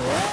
Whoa.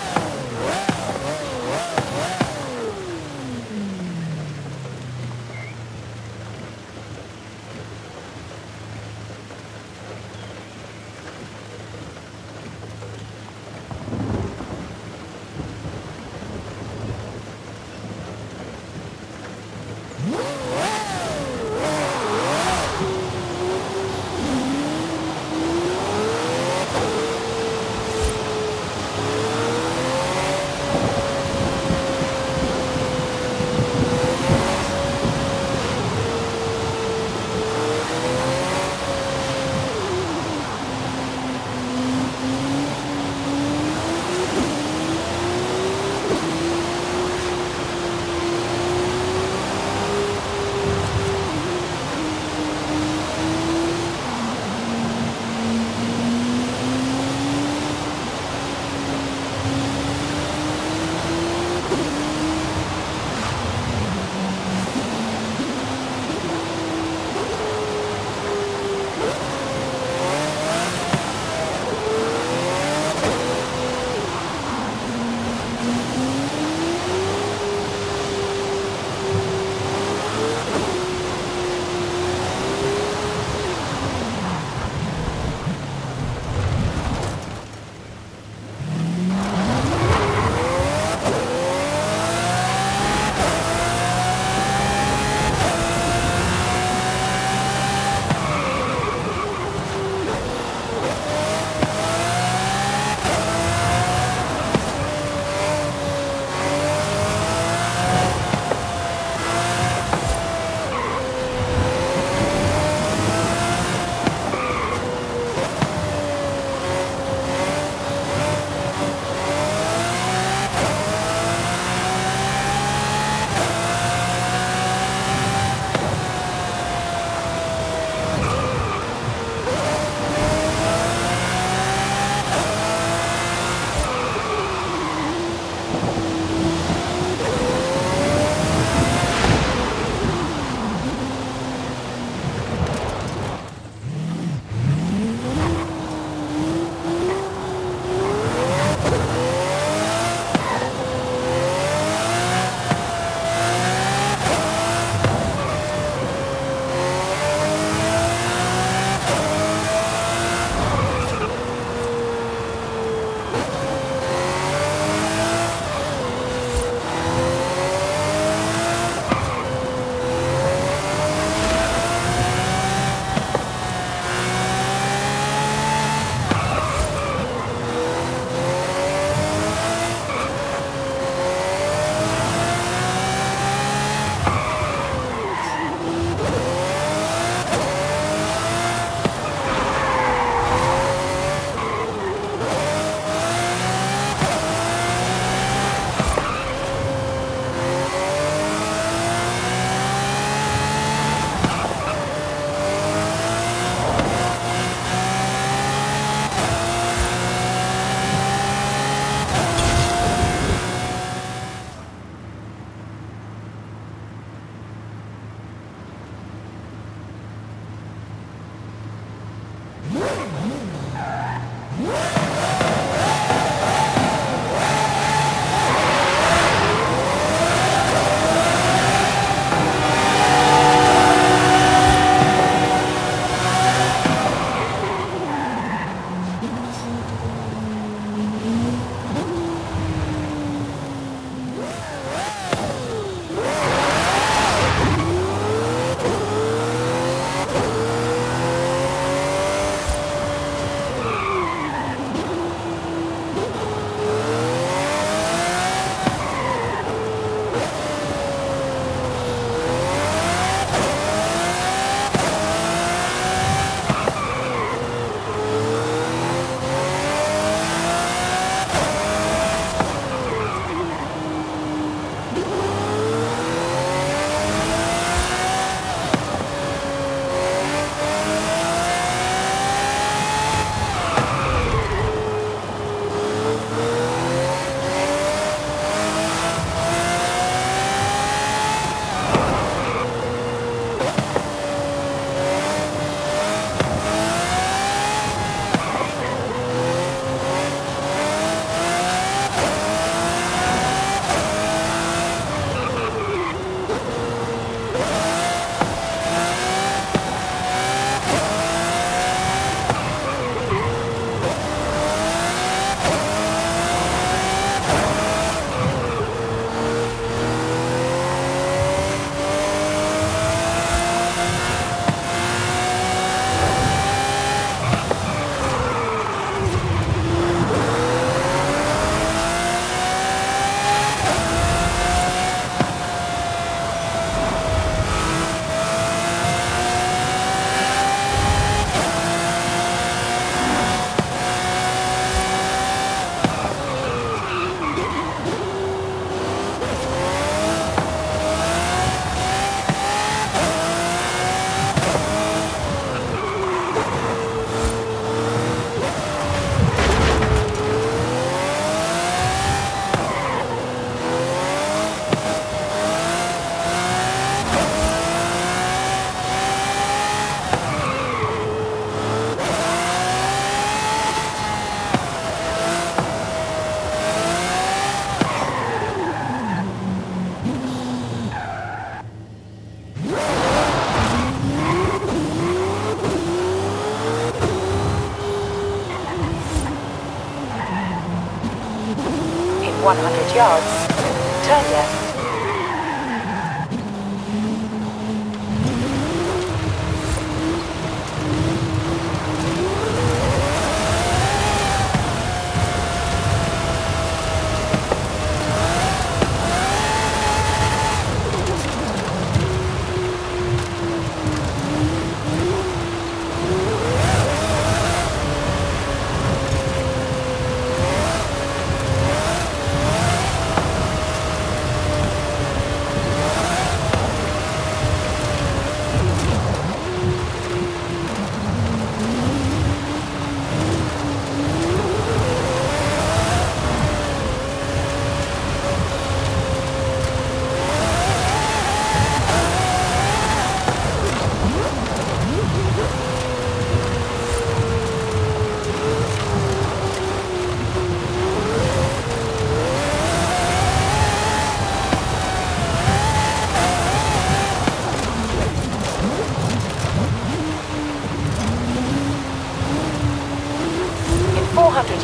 100 yards, turn left.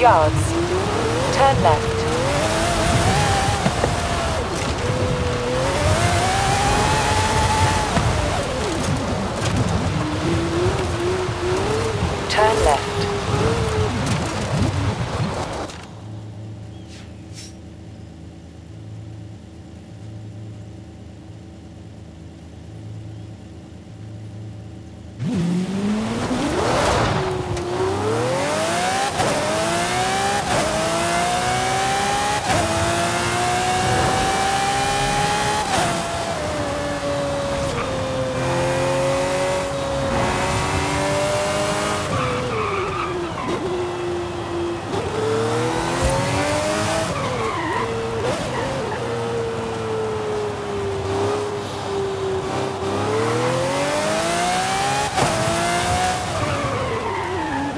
Yards, turn left. Turn left.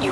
You